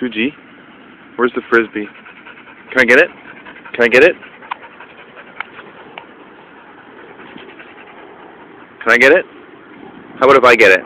Sugi, where's the frisbee? Can I get it? Can I get it? Can I get it? How about if I get it?